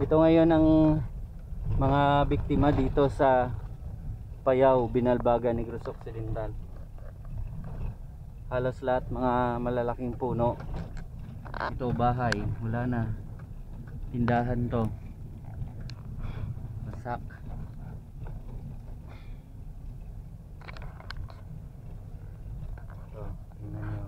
Ito ngayon ang mga biktima dito sa Payaw, Binalbaga, Negros Occidental. Halos lahat mga malalaking puno. Ito bahay, wala na. Tindahan to. Masak. Ito, tingnan nyo.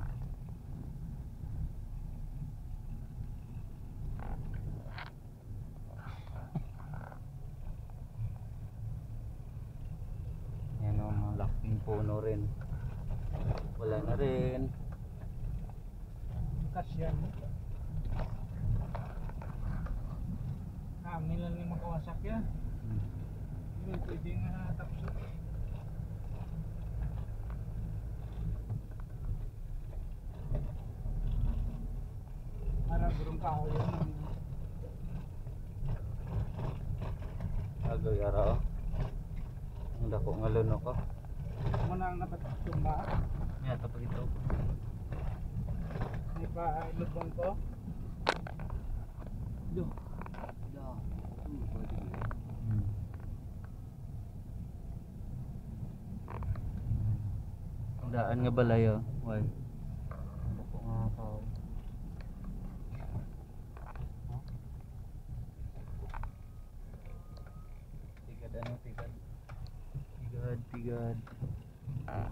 Yan o, mga laking puno rin. Wala na rin. Kasyan. Amin lang yung makawasak yan. Hmm. Hindi pwede nga tapos. Para burong kahoy yun. Agoy araw. Ang dako nga luno ko. Ang napatumba. Yan, tapos ito. May pa ko. Hmm. Ang daan nga. Why? Ang dako nga tao. Tigad ano, tigad. Tigad, tigad. uh,